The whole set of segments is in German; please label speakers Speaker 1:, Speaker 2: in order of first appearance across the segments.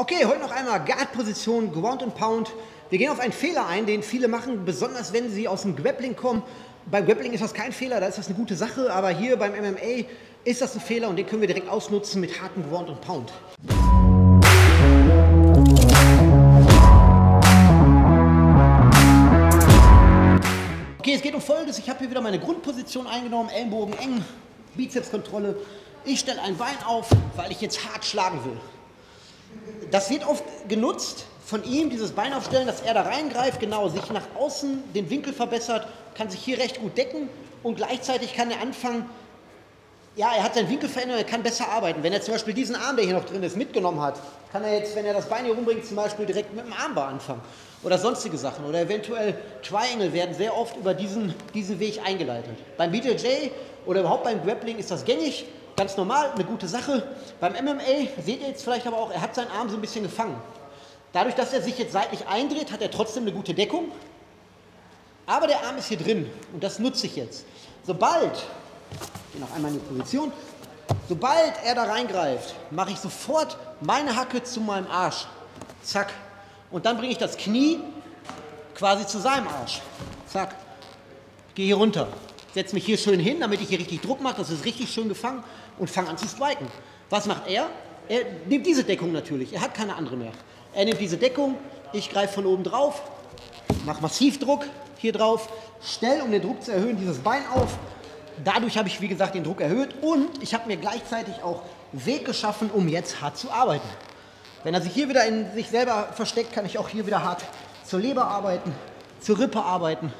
Speaker 1: Okay, heute noch einmal Guard-Position, Ground and Pound. Wir gehen auf einen Fehler ein, den viele machen, besonders wenn sie aus dem Grappling kommen. Beim Grappling ist das kein Fehler, da ist das eine gute Sache, aber hier beim MMA ist das ein Fehler und den können wir direkt ausnutzen mit harten Ground and Pound. Okay, es geht um Folgendes. Ich habe hier wieder meine Grundposition eingenommen, Ellenbogen eng, Bizepskontrolle. Ich stelle ein Bein auf, weil ich jetzt hart schlagen will das wird oft genutzt von ihm, dieses Bein aufstellen, dass er da reingreift, genau, sich nach außen den Winkel verbessert, kann sich hier recht gut decken und gleichzeitig kann er anfangen, ja, er hat seinen Winkel verändert, er kann besser arbeiten. Wenn er zum Beispiel diesen Arm, der hier noch drin ist, mitgenommen hat, kann er jetzt, wenn er das Bein hier rumbringt, zum Beispiel direkt mit dem Armbar anfangen. Oder sonstige Sachen. Oder eventuell Triangle werden sehr oft über diesen, diesen Weg eingeleitet. Beim BJJ oder überhaupt beim Grappling ist das gängig. Ganz normal, eine gute Sache. Beim MMA seht ihr jetzt vielleicht aber auch, er hat seinen Arm so ein bisschen gefangen. Dadurch, dass er sich jetzt seitlich eindreht, hat er trotzdem eine gute Deckung. Aber der Arm ist hier drin und das nutze ich jetzt. Sobald, ich gehe noch einmal in die Position, sobald er da reingreift, mache ich sofort meine Hacke zu meinem Arsch. Zack. Und dann bringe ich das Knie quasi zu seinem Arsch. Zack. Gehe hier runter setze mich hier schön hin, damit ich hier richtig Druck mache, das ist richtig schön gefangen und fange an zu striken. Was macht er? Er nimmt diese Deckung natürlich, er hat keine andere mehr. Er nimmt diese Deckung, ich greife von oben drauf, mache massiv Druck hier drauf, stelle, um den Druck zu erhöhen, dieses Bein auf. Dadurch habe ich, wie gesagt, den Druck erhöht und ich habe mir gleichzeitig auch Weg geschaffen, um jetzt hart zu arbeiten. Wenn er sich hier wieder in sich selber versteckt, kann ich auch hier wieder hart zur Leber arbeiten, zur Rippe arbeiten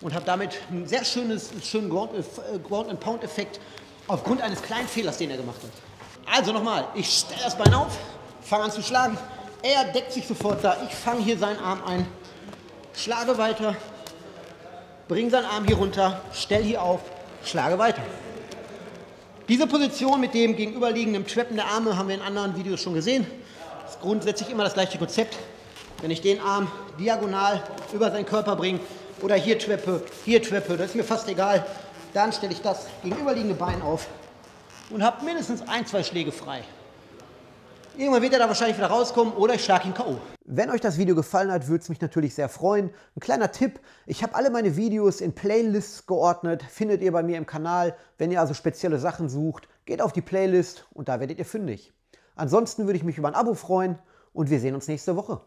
Speaker 1: und habe damit einen sehr schönes, schönen Ground, äh, aufgrund eines kleinen Fehlers, den er gemacht hat. Also nochmal, ich stelle das Bein auf, fange an zu schlagen. Er deckt sich sofort da. Ich fange hier seinen Arm ein, schlage weiter, bringe seinen Arm hier runter, stelle hier auf, schlage weiter. Diese Position mit dem gegenüberliegenden Trappen der Arme haben wir in anderen Videos schon gesehen. Das ist grundsätzlich immer das gleiche Konzept. Wenn ich den Arm diagonal über seinen Körper bringe, oder hier Treppe, hier Treppe, das ist mir fast egal. Dann stelle ich das gegenüberliegende Bein auf und habe mindestens ein, zwei Schläge frei. Irgendwann wird er da wahrscheinlich wieder rauskommen oder ich schlage ihn K.O. Wenn euch das Video gefallen hat, würde es mich natürlich sehr freuen. Ein kleiner Tipp, ich habe alle meine Videos in Playlists geordnet, findet ihr bei mir im Kanal. Wenn ihr also spezielle Sachen sucht, geht auf die Playlist und da werdet ihr fündig. Ansonsten würde ich mich über ein Abo freuen und wir sehen uns nächste Woche.